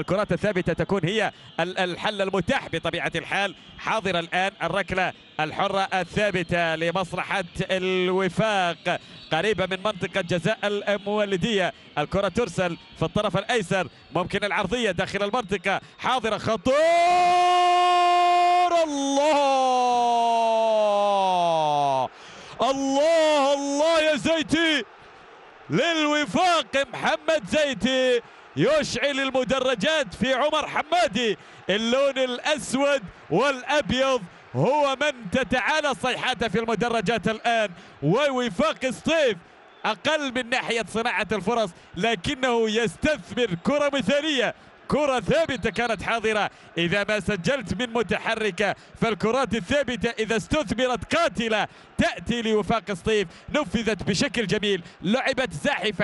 الكرات الثابتة تكون هي الحل المتاح بطبيعة الحال. حاضر الآن الركلة الحرة الثابتة لمصلحة الوفاق قريبة من منطقة جزاء المولدية الكرة ترسل في الطرف الأيسر ممكن العرضية داخل المنطقة. حاضرة خطور الله! الله الله يا زيتي! للوفاق محمد زيتي! يشعل المدرجات في عمر حمادي. اللون الأسود والأبيض هو من تتعالى صيحاته في المدرجات الآن. ووفاق سطيف أقل من ناحية صناعة الفرص لكنه يستثمر كرة مثالية. كرة ثابتة كانت حاضرة. إذا ما سجلت من متحركة فالكرات الثابتة إذا استثمرت قاتلة تأتي لوفاق سطيف نفذت بشكل جميل. لعبت زاحفة.